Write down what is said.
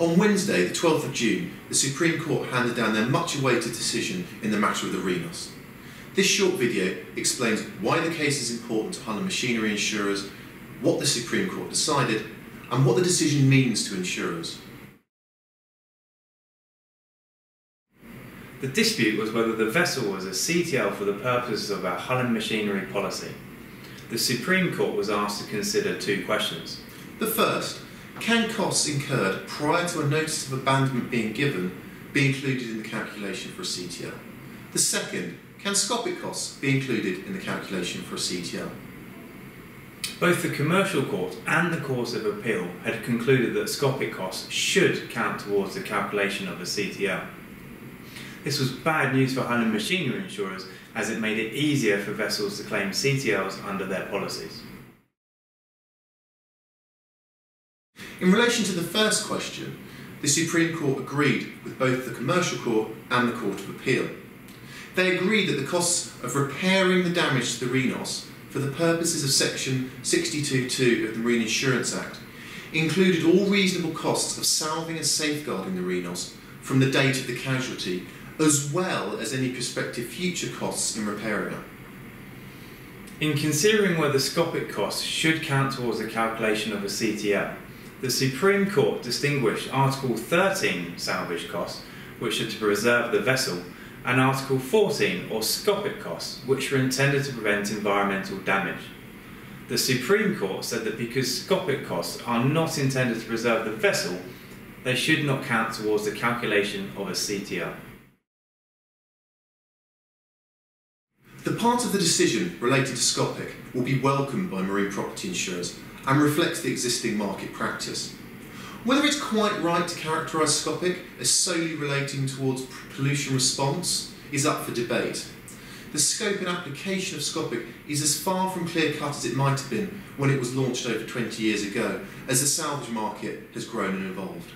On Wednesday, the 12th of June, the Supreme Court handed down their much awaited decision in the matter of the Renos. This short video explains why the case is important to Hull and Machinery insurers, what the Supreme Court decided, and what the decision means to insurers. The dispute was whether the vessel was a CTL for the purposes of our Hull and Machinery policy. The Supreme Court was asked to consider two questions. The first, can costs incurred prior to a notice of abandonment being given be included in the calculation for a CTL? The second, can scopic costs be included in the calculation for a CTL? Both the Commercial Court and the Court of Appeal had concluded that scopic costs should count towards the calculation of a CTL. This was bad news for Hull Machinery insurers as it made it easier for vessels to claim CTLs under their policies. In relation to the first question, the Supreme Court agreed with both the Commercial Court and the Court of Appeal. They agreed that the costs of repairing the damage to the Renos for the purposes of section 62.2 of the Marine Insurance Act included all reasonable costs of salving and safeguarding the Renos from the date of the casualty as well as any prospective future costs in repairing it. In considering whether scopic costs should count towards the calculation of a CTL, the Supreme Court distinguished Article 13 salvage costs, which are to preserve the vessel, and Article 14 or scopic costs, which are intended to prevent environmental damage. The Supreme Court said that because scopic costs are not intended to preserve the vessel, they should not count towards the calculation of a CTR. The part of the decision related to Scopic will be welcomed by marine property insurers and reflects the existing market practice. Whether it's quite right to characterise Scopic as solely relating towards pollution response is up for debate. The scope and application of Scopic is as far from clear cut as it might have been when it was launched over 20 years ago, as the salvage market has grown and evolved.